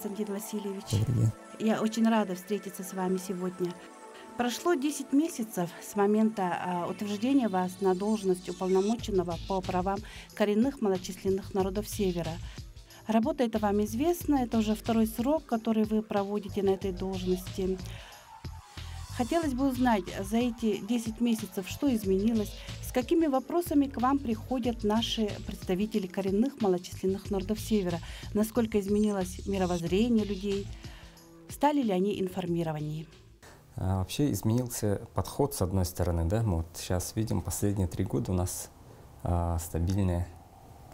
Константин Васильевич. Добрый день. Я очень рада встретиться с вами сегодня. Прошло 10 месяцев с момента а, утверждения вас на должность уполномоченного по правам коренных малочисленных народов Севера. Работа эта вам известна, это уже второй срок, который вы проводите на этой должности. Хотелось бы узнать за эти 10 месяцев, что изменилось, с какими вопросами к вам приходят наши представители коренных малочисленных народов Севера, насколько изменилось мировоззрение людей, стали ли они информированнее. А, вообще изменился подход с одной стороны, да, мы вот сейчас видим последние три года у нас а, стабильная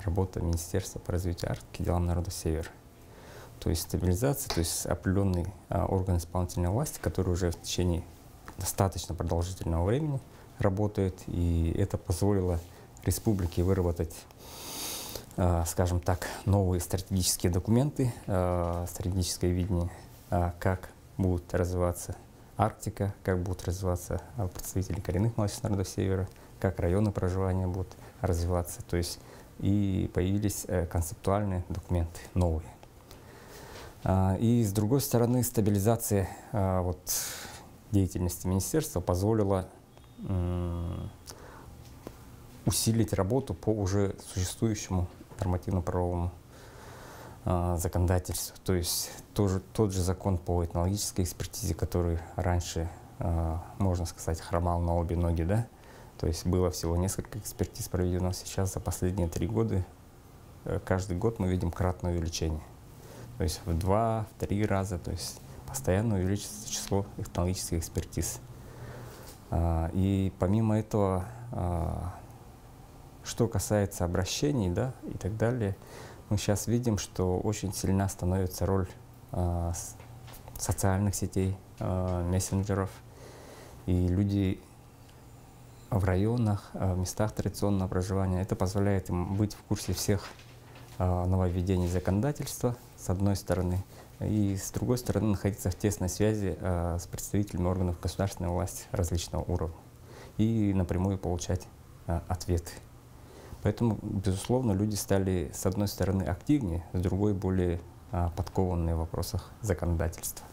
работа Министерства по развитию Арктики делам народа Севера. То есть стабилизация, то есть определенный а, орган исполнительной власти, который уже в течение достаточно продолжительного времени работает, и это позволило республике выработать, а, скажем так, новые стратегические документы, а, стратегическое видение, а, как будет развиваться Арктика, как будут развиваться представители коренных малочисленных народов Севера, как районы проживания будут развиваться. То есть и появились э, концептуальные документы новые. И с другой стороны, стабилизация вот, деятельности министерства позволила усилить работу по уже существующему нормативно-правовому э, законодательству. То есть тоже, тот же закон по этнологической экспертизе, который раньше, э, можно сказать, хромал на обе ноги, да? То есть было всего несколько экспертиз проведено. Сейчас за последние три года, э, каждый год мы видим кратное увеличение. То есть в два, в три раза. То есть постоянно увеличивается число технологических экспертиз. А, и помимо этого, а, что касается обращений да, и так далее, мы сейчас видим, что очень сильна становится роль а, социальных сетей, мессенджеров. И люди в районах, в местах традиционного проживания, это позволяет им быть в курсе всех нововведений законодательства, с одной стороны, и с другой стороны находиться в тесной связи э, с представителями органов государственной власти различного уровня и напрямую получать э, ответы. Поэтому, безусловно, люди стали, с одной стороны, активнее, с другой более э, подкованные в вопросах законодательства.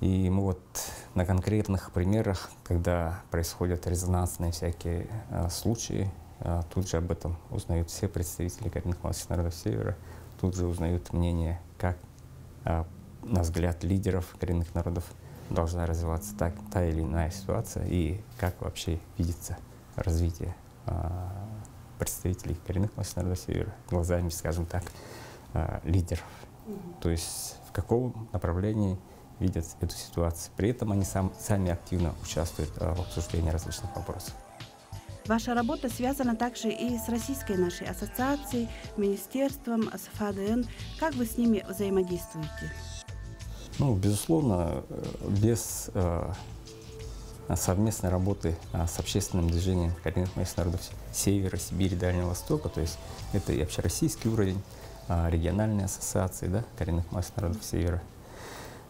И мы вот на конкретных примерах, когда происходят резонансные всякие случаи, тут же об этом узнают все представители коренных малых народов Севера, тут же узнают мнение, как, а, на взгляд лидеров коренных народов, должна развиваться так, та или иная ситуация и как вообще видится развитие а, представителей коренных народов Севера глазами, скажем так, а, лидеров. То есть в каком направлении видят эту ситуацию. При этом они сам, сами активно участвуют в обсуждении различных вопросов. Ваша работа связана также и с российской нашей ассоциацией, министерством, с ФАДН. Как вы с ними взаимодействуете? Ну, безусловно, без э, совместной работы э, с общественным движением коренных местных народов Севера, Сибири, Дальнего Востока, то есть это и общероссийский уровень, э, региональные ассоциации да, коренных местных народов Севера – а,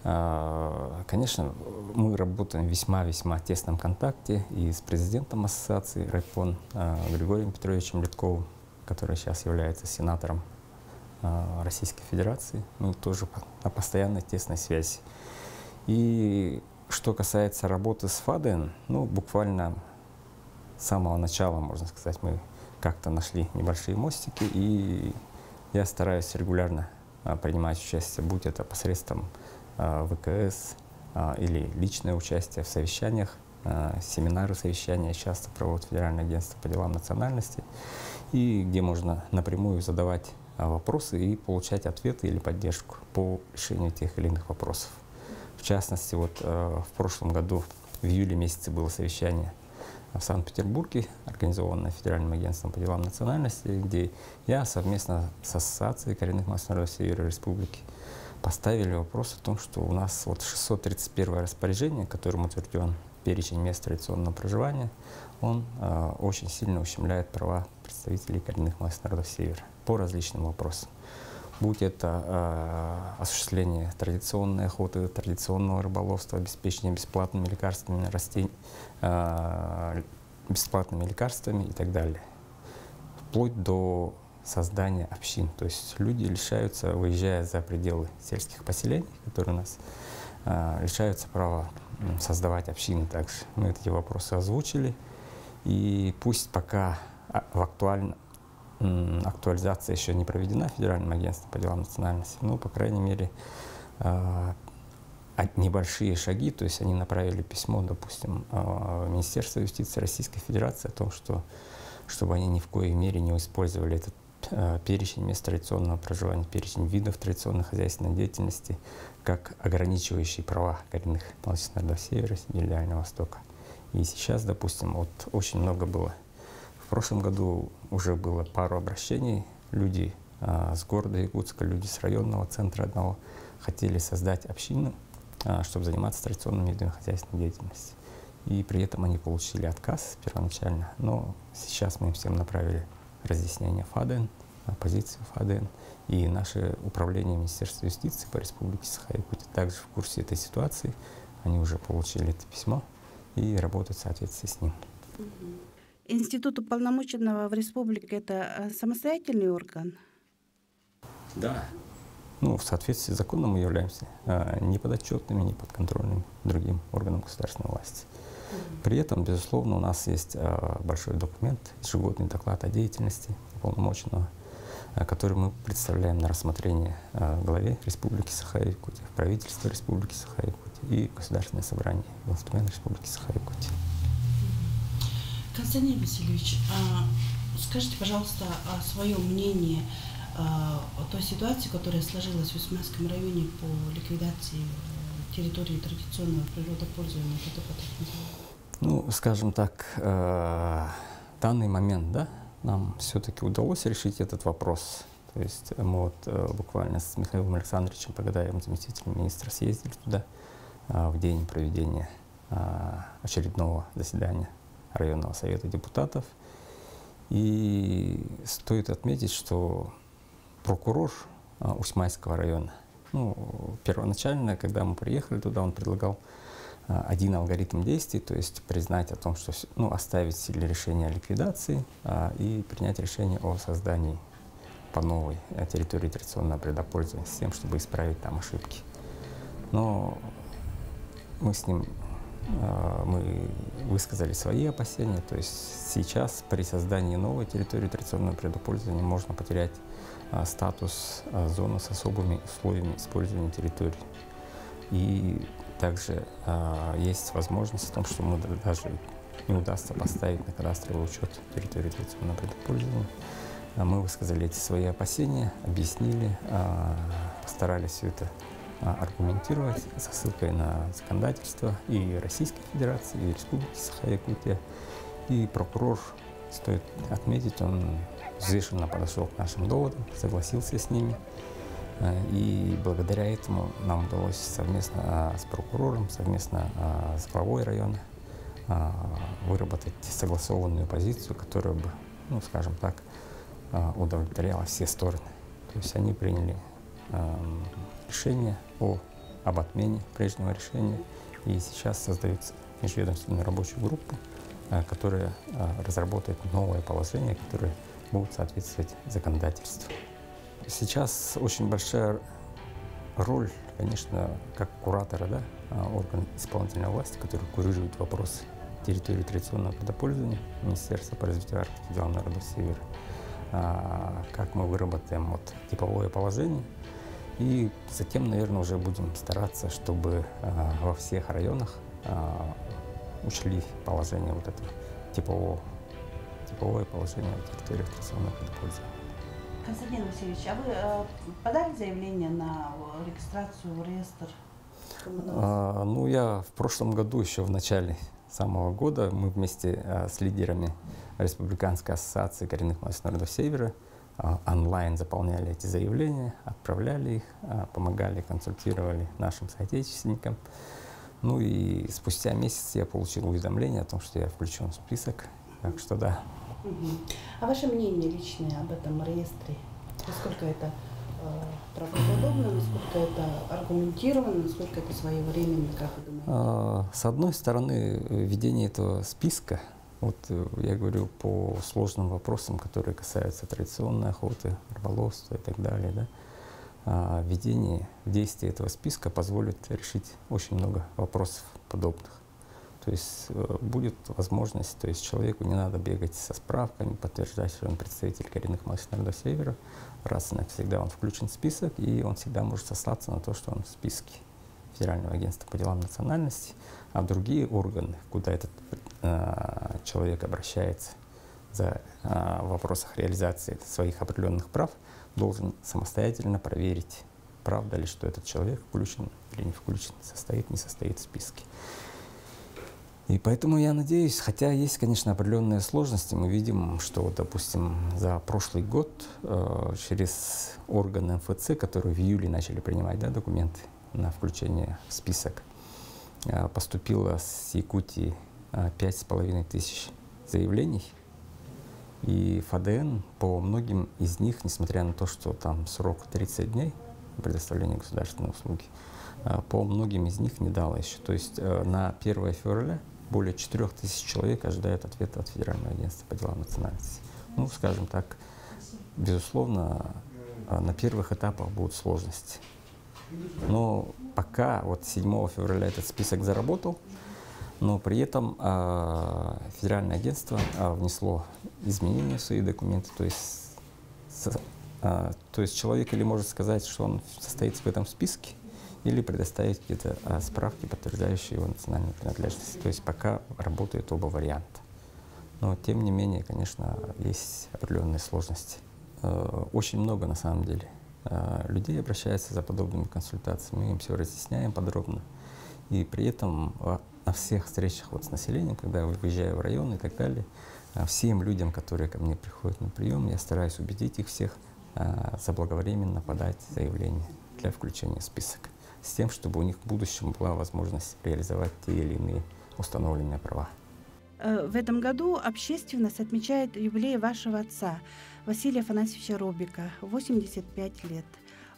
конечно, мы работаем в весьма-весьма тесном контакте и с президентом ассоциации Райпон а, Григорием Петровичем Литковым, который сейчас является сенатором а, Российской Федерации. Мы тоже на постоянной тесной связи. И что касается работы с ФАДЕН, ну, буквально с самого начала, можно сказать, мы как-то нашли небольшие мостики, и я стараюсь регулярно принимать участие, будь это посредством а, ВКС а, или личное участие в совещаниях, а, семинары совещания часто проводит Федеральное агентство по делам национальности, и где можно напрямую задавать вопросы и получать ответы или поддержку по решению тех или иных вопросов. В частности, вот в прошлом году в июле месяце было совещание в Санкт-Петербурге, организованное Федеральным агентством по делам национальности, где я совместно с Ассоциацией коренных масс народов Севера Республики поставили вопрос о том, что у нас вот 631 распоряжение, которым утвержден перечень мест традиционного проживания, он э, очень сильно ущемляет права представителей коренных масс народов Севера по различным вопросам. Будь это э, осуществление традиционной охоты, традиционного рыболовства, обеспечение бесплатными лекарствами растений, э, бесплатными лекарствами и так далее. Вплоть до создания общин. То есть люди лишаются, выезжая за пределы сельских поселений, которые у нас, а, лишаются права создавать общины также. Мы эти вопросы озвучили. И пусть пока а, в актуально, актуализация еще не проведена Федеральным агентством по делам национальности, но, по крайней мере, а, небольшие шаги, то есть они направили письмо, допустим, в Министерство юстиции Российской Федерации о том, что чтобы они ни в коей мере не использовали этот перечень мест традиционного проживания, перечень видов традиционной хозяйственной деятельности, как ограничивающий права коренных малочисленных народов Севера Дальнего Востока. И сейчас, допустим, вот очень много было. В прошлом году уже было пару обращений. Люди э, с города Якутска, люди с районного центра одного хотели создать общину, э, чтобы заниматься традиционными видами хозяйственной деятельности и при этом они получили отказ первоначально. Но сейчас мы им всем направили разъяснение ФАДН, позицию ФАДН, и наше управление Министерства юстиции по Республике Саха-Якутия также в курсе этой ситуации. Они уже получили это письмо и работают в соответствии с ним. Институт уполномоченного в республике – это э, самостоятельный орган? Да. Ну, в соответствии с законом мы являемся э, не подотчетными, не подконтрольными другим органам государственной власти. При этом, безусловно, у нас есть э, большой документ, ежегодный доклад о деятельности уполномоченного, э, который мы представляем на рассмотрение э, главе Республики Саха-Якутия, правительства Республики Саха-Якутия и Государственное собрание Инструмент Республики Саха-Якутия. Константин Васильевич, а скажите, пожалуйста, свое мнение о той ситуации, которая сложилась в Усманском районе по ликвидации территории традиционного природопользования, это Ну, скажем так, э, данный момент, да, нам все-таки удалось решить этот вопрос. То есть мы вот э, буквально с Михаилом Александровичем Погадаевым, заместителем министра, съездили туда э, в день проведения э, очередного заседания районного совета депутатов. И стоит отметить, что прокурор э, района ну, первоначально, когда мы приехали туда, он предлагал один алгоритм действий, то есть признать о том, что ну, оставить силе решение о ликвидации а, и принять решение о создании по новой э, территории традиционного предопользования с тем, чтобы исправить там ошибки. Но мы с ним а, мы высказали свои опасения, то есть сейчас при создании новой территории традиционного предопользования можно потерять а, статус а, зоны с особыми условиями использования территории. И также а, есть возможность в том, что мы даже не удастся поставить на кадастровый учет территории традиционного предпользования. Мы высказали эти свои опасения, объяснили, постарались все это аргументировать со ссылкой на законодательство и Российской Федерации, и Республики Саха-Якутия. И прокурор, стоит отметить, он взвешенно подошел к нашим доводам, согласился с ними. Э, и благодаря этому нам удалось совместно а, с прокурором, совместно а, с главой района выработать согласованную позицию, которая бы, ну, скажем так, удовлетворяла все стороны. То есть они приняли решение о, об отмене прежнего решения, и сейчас создается межведомственную рабочую группу, которая разработает новое положение, которое будут соответствовать законодательству. Сейчас очень большая роль, конечно, как куратора, да, а, орган исполнительной власти, который курирует вопросы территории традиционного предопользования, Министерства по развитию Арктики, дел народов Севера, а, как мы выработаем вот типовое положение, и затем, наверное, уже будем стараться, чтобы а, во всех районах учли положение вот этого типового типовое положение территории традиционного использования. Константин Васильевич, а вы э, подали заявление на регистрацию в реестр? А, ну, я в прошлом году, еще в начале самого года, мы вместе а, с лидерами Республиканской ассоциации коренных малых народов Севера а, онлайн заполняли эти заявления, отправляли их, а, помогали, консультировали нашим соотечественникам. Ну и спустя месяц я получил уведомление о том, что я включен в список. Так что да, а ваше мнение личное об этом реестре? Насколько это э, правдоподобно, насколько это аргументировано, насколько это своевременно, как вы думаете? А, с одной стороны, введение этого списка Вот э, я говорю по сложным вопросам, которые касаются традиционной охоты, рыболовства и так далее, да, а, введение в действие этого списка позволит решить очень много вопросов подобных. То есть э, будет возможность, то есть человеку не надо бегать со справками, подтверждать, что он представитель коренных малых народов Севера. Раз и навсегда он включен в список, и он всегда может сослаться на то, что он в списке Федерального агентства по делам национальности, а другие органы, куда этот э, человек обращается за э, вопросах реализации своих определенных прав, должен самостоятельно проверить, правда ли, что этот человек включен или не включен, состоит, не состоит в списке. И поэтому я надеюсь, хотя есть, конечно, определенные сложности, мы видим, что, вот, допустим, за прошлый год э, через органы МФЦ, которые в июле начали принимать да, документы на включение в список, э, поступило с Якутии э, пять с половиной тысяч заявлений. И ФАДН по многим из них, несмотря на то, что там срок 30 дней предоставления государственной услуги, по многим из них не дало еще. То есть на 1 февраля более 4 тысяч человек ожидают ответа от Федерального агентства по делам национальности. Ну, скажем так, безусловно, а, на первых этапах будут сложности. Но пока вот 7 февраля этот список заработал, но при этом э, Федеральное агентство э, внесло изменения в свои документы, то есть, с, э, то есть человек или может сказать, что он состоит в этом списке, или предоставить какие-то а, справки, подтверждающие его национальную принадлежность. То есть пока работают оба варианта. Но тем не менее, конечно, есть определенные сложности. Э, очень много на самом деле э, людей обращается за подобными консультациями, мы им все разъясняем подробно. И при этом а, на всех встречах вот с населением, когда я выезжаю в район и так далее, а, всем людям, которые ко мне приходят на прием, я стараюсь убедить их всех заблаговременно подать заявление для включения в список с тем, чтобы у них в будущем была возможность реализовать те или иные установленные права. Э, в этом году общественность отмечает юбилей вашего отца, Василия Афанасьевича Робика, 85 лет.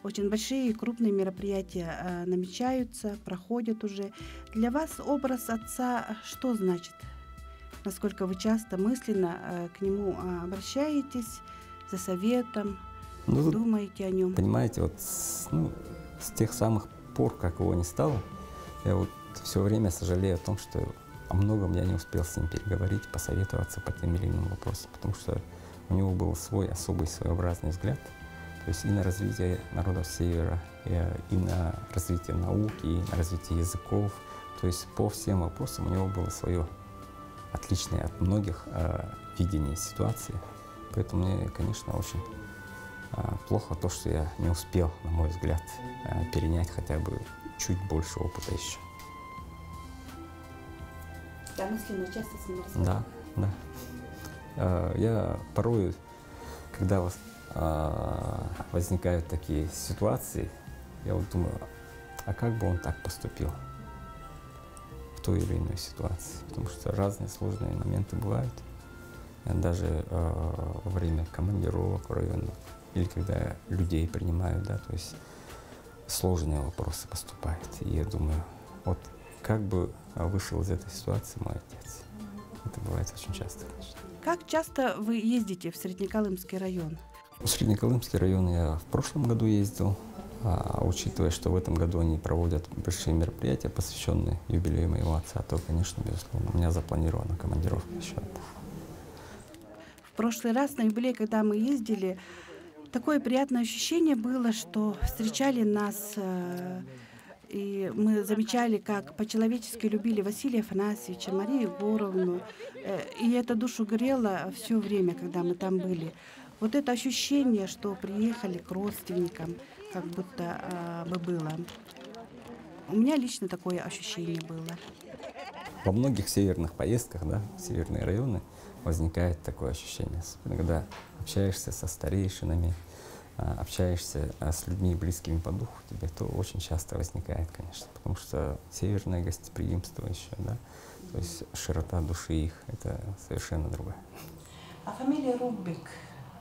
Очень большие и крупные мероприятия э, намечаются, проходят уже. Для вас образ отца что значит? Насколько вы часто мысленно э, к нему обращаетесь за советом, ну, думаете о нем? Понимаете, вот ну, с тех самых пор, как его не стало, я вот все время сожалею о том, что о многом я не успел с ним переговорить, посоветоваться по тем или иным вопросам, потому что у него был свой особый своеобразный взгляд, то есть и на развитие народов Севера, и, на развитие науки, и на развитие языков, то есть по всем вопросам у него было свое отличное от многих э, видение ситуации. Поэтому мне, конечно, очень плохо то, что я не успел, на мой взгляд, а, перенять хотя бы чуть больше опыта еще. Да, мысленно часто с ним Да, да. А, я порой, когда возникают такие ситуации, я вот думаю, а как бы он так поступил в той или иной ситуации? Потому что разные сложные моменты бывают. Даже во время командировок в районах или когда людей принимают, да, то есть сложные вопросы поступают. И я думаю, вот как бы вышел из этой ситуации мой отец. Это бывает очень часто, конечно. Как часто вы ездите в Среднеколымский район? В Среднеколымский район я в прошлом году ездил, а учитывая, что в этом году они проводят большие мероприятия, посвященные юбилею моего отца, то, конечно, безусловно, у меня запланирована командировка еще. В прошлый раз на юбилей, когда мы ездили, такое приятное ощущение было, что встречали нас, э, и мы замечали, как по-человечески любили Василия Афанасьевича, Марию Егоровну, э, и это душу грело все время, когда мы там были. Вот это ощущение, что приехали к родственникам, как будто э, бы было. У меня лично такое ощущение было. Во многих северных поездках, да, в северные районы, возникает такое ощущение, когда общаешься со старейшинами, а, общаешься а, с людьми близкими по духу тебе, то очень часто возникает, конечно, потому что северное гостеприимство еще, да, то есть широта души их, это совершенно другое. А фамилия Рубик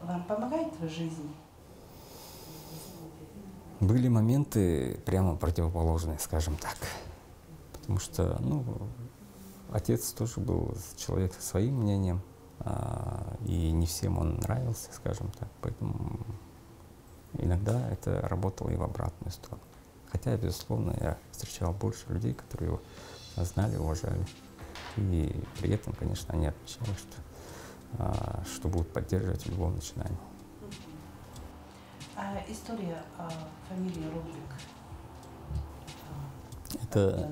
вам помогает в жизни? Были моменты прямо противоположные, скажем так. Потому что, ну, отец тоже был человек со своим мнением, а, и не всем он нравился, скажем так. Поэтому иногда это работало и в обратную сторону. Хотя, безусловно, я встречал больше людей, которые его знали, уважали. И при этом, конечно, они отмечали, что, а, что будут поддерживать в любом начинании. А история о фамилии Рубик? Это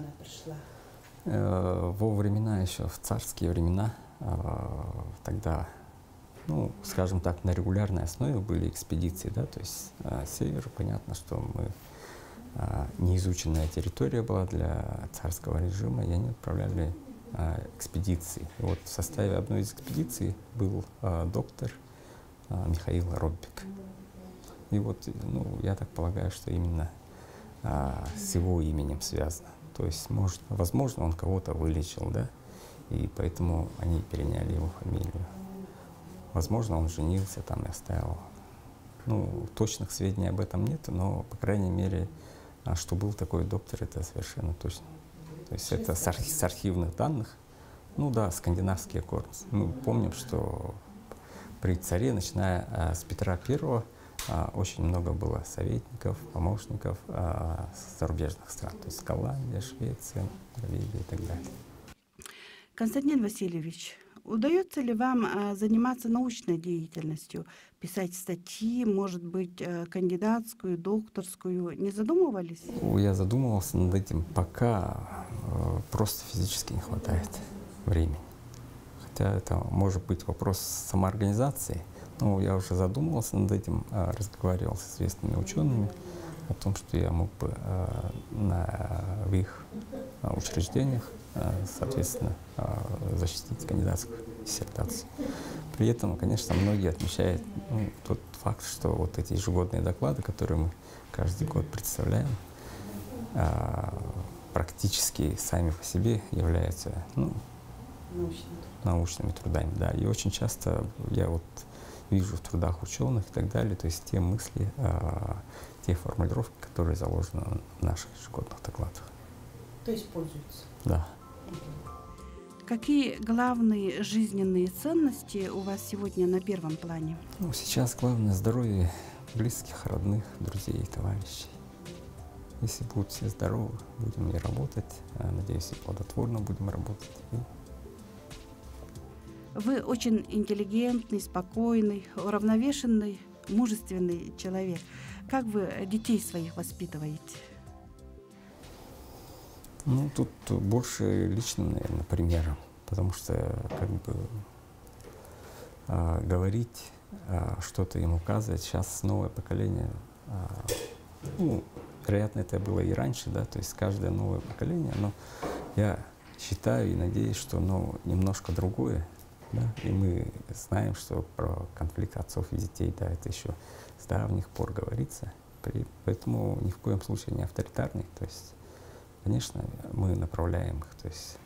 э, во времена еще, в царские времена, э, тогда, ну, скажем так, на регулярной основе были экспедиции, да, то есть э, север, понятно, что мы э, неизученная территория была для царского режима, и они отправляли э, экспедиции. И вот в составе одной из экспедиций был э, доктор э, Михаил Роббик. И вот, ну, я так полагаю, что именно а, с его именем связано. То есть, может, возможно, он кого-то вылечил, да, и поэтому они переняли его фамилию. Возможно, он женился там и оставил. Ну, точных сведений об этом нет, но, по крайней мере, а, что был такой доктор, это совершенно точно. То есть это с, архи- с архивных данных, ну да, скандинавские корни. Мы помним, что при царе, начиная а, с Петра Первого, а, очень много было советников, помощников а, с зарубежных стран, то есть Голландия, Швеция, Норвегия и так далее. Константин Васильевич, удается ли вам а, заниматься научной деятельностью, писать статьи, может быть, а, кандидатскую, докторскую? Не задумывались? Я задумывался над этим, пока э, просто физически не хватает времени. Хотя это может быть вопрос самоорганизации – ну, я уже задумывался над этим, разговаривал с известными учеными о том, что я мог бы на, в их учреждениях, соответственно, защитить кандидатскую диссертацию. При этом, конечно, многие отмечают ну, тот факт, что вот эти ежегодные доклады, которые мы каждый год представляем, практически сами по себе являются ну, научными. научными трудами. Да. И очень часто я вот вижу в трудах ученых и так далее, то есть те мысли, те формулировки, которые заложены в наших ежегодных докладах. То есть пользуются? Да. Какие главные жизненные ценности у вас сегодня на первом плане? Ну, сейчас главное здоровье близких, родных, друзей, товарищей. Если будут все здоровы, будем и работать. А, надеюсь, и плодотворно будем работать. И вы очень интеллигентный, спокойный, уравновешенный, мужественный человек. Как вы детей своих воспитываете? Ну, тут больше лично, наверное, примером, потому что как бы э, говорить, э, что-то им указывать, сейчас новое поколение, э, ну, вероятно, это было и раньше, да, то есть каждое новое поколение, но я считаю и надеюсь, что оно немножко другое, да? И мы знаем, что про конфликт отцов и детей, да, это еще с давних пор говорится. При, поэтому ни в коем случае не авторитарный. То есть, конечно, мы направляем их, то есть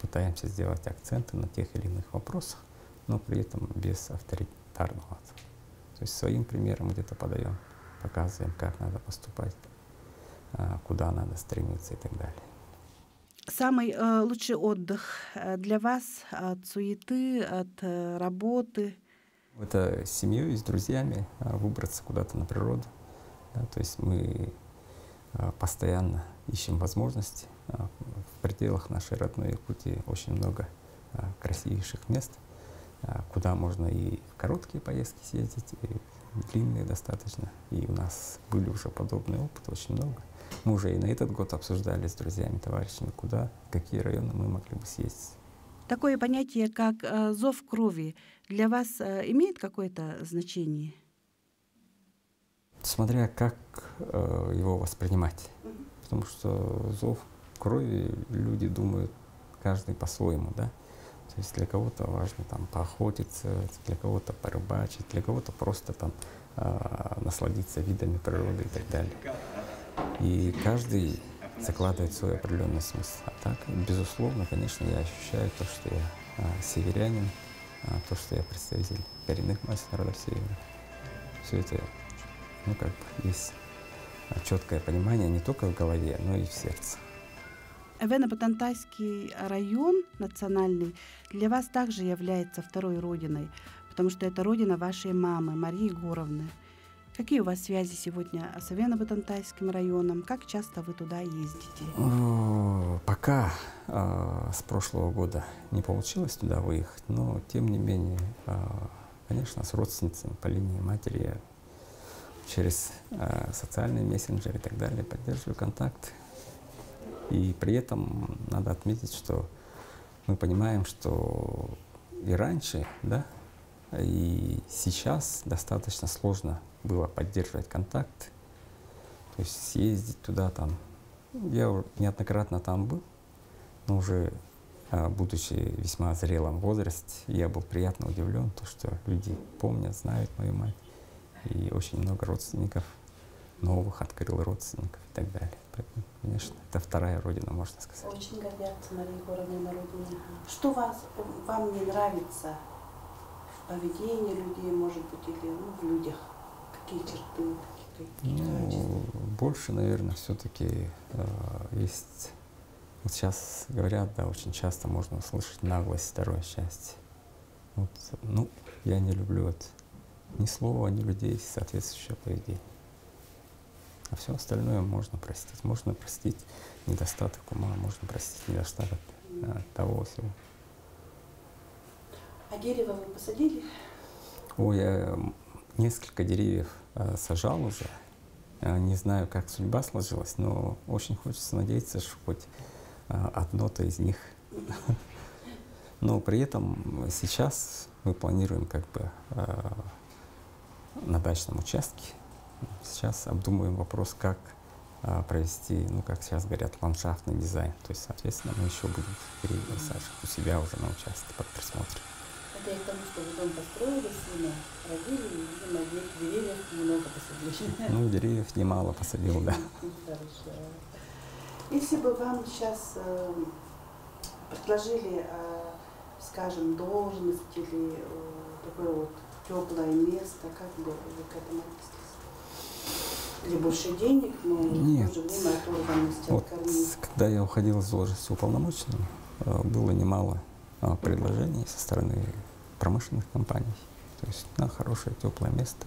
пытаемся сделать акценты на тех или иных вопросах, но при этом без авторитарного. То есть своим примером где-то подаем, показываем, как надо поступать, а, куда надо стремиться и так далее. Самый э, лучший отдых э, для вас от суеты, от э, работы? Это с семьей, с друзьями, э, выбраться куда-то на природу. Да, то есть мы э, постоянно ищем возможности. Э, в пределах нашей родной Якутии очень много э, красивейших мест, э, куда можно и в короткие поездки съездить, и длинные достаточно. И у нас были уже подобные опыты очень много. Мы уже и на этот год обсуждали с друзьями, товарищами, куда, какие районы мы могли бы съездить. Такое понятие, как э, зов крови, для вас э, имеет какое-то значение? Смотря как э, его воспринимать. Потому что зов крови люди думают каждый по-своему, да. То есть для кого-то важно там поохотиться, для кого-то порыбачить, для кого-то просто там э, насладиться видами природы и так далее. И каждый закладывает свой определенный смысл. А так, безусловно, конечно, я ощущаю то, что я а, северянин, а, то, что я представитель коренных масс народов Севера. Все это, ну, как бы, есть четкое понимание не только в голове, но и в сердце. Вено-Батантайский район национальный для вас также является второй родиной, потому что это родина вашей мамы, Марии Егоровны. Какие у вас связи сегодня с Вено-Батантайским районом? Как часто вы туда ездите? Пока э, с прошлого года не получилось туда выехать, но тем не менее, э, конечно, с родственницами по линии матери я через э, социальные мессенджеры и так далее поддерживаю контакт. И при этом надо отметить, что мы понимаем, что и раньше, да, и сейчас достаточно сложно было поддерживать контакт, то есть съездить туда там. Я неоднократно там был, но уже а, будучи весьма зрелом возрасте, я был приятно удивлен, то, что люди помнят, знают мою мать. И очень много родственников новых открыл родственников и так далее. Поэтому, конечно, это вторая родина, можно сказать. Очень гордятся Мария Егоровна на родине. Что вас, вам не нравится в поведении людей, может быть, или ну, в людях? Какие черты? Какие ну, больше, наверное, все-таки э, есть... Вот сейчас говорят, да, очень часто можно услышать наглость второй счастья. Вот, ну, я не люблю это. Ни слова, ни людей, соответствующее поведение. А все остальное можно простить. Можно простить недостаток ума, можно простить недостаток а, того всего. А дерево вы посадили? Ой, я несколько деревьев а, сажал уже. А, не знаю, как судьба сложилась, но очень хочется надеяться, что хоть а, одно-то из них. Но при этом сейчас мы планируем как бы а, на дачном участке Сейчас обдумываем вопрос, как а, провести, ну, как сейчас говорят, ландшафтный дизайн. То есть, соответственно, мы еще будем деревья сажать у себя уже на участке под присмотром. Это и тому, что вы дом построили, сына родили, и, видимо, деревьев много посадили. Ну, деревьев немало посадил, да. Хорошо. Если бы вам сейчас э, предложили, э, скажем, должность или э, такое вот теплое место, как бы вы к этому отнеслись? Или больше денег, но Нет. в то же время оторванность вот, от. Когда я уходил из должности уполномоченного, э, было немало а, предложений со стороны промышленных компаний. То есть на хорошее теплое место,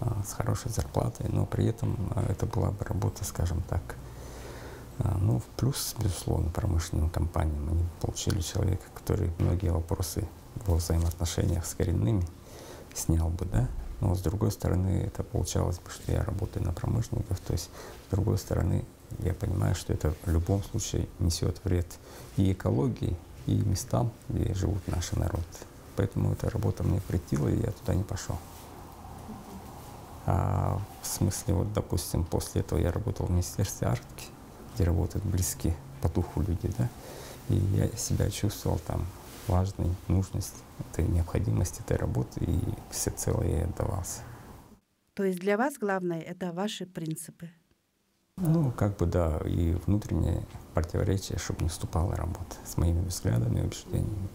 а, с хорошей зарплатой, но при этом а, это была бы работа, скажем так, ну, в плюс, безусловно, промышленным компаниям. Они получили человека, который многие вопросы во взаимоотношениях с коренными снял бы, да, но с другой стороны, это получалось бы, что я работаю на промышленников. То есть, с другой стороны, я понимаю, что это в любом случае несет вред и экологии, и местам, где живут наши народы. Поэтому эта работа мне претила, и я туда не пошел. А в смысле, вот, допустим, после этого я работал в Министерстве Арктики, где работают близкие по духу люди, да, и я себя чувствовал там важной нужность этой необходимости этой работы, и всецело ей отдавался. То есть для вас главное — это ваши принципы? Ну, как бы да, и внутреннее противоречие, чтобы не вступала работа с моими взглядами и убеждениями.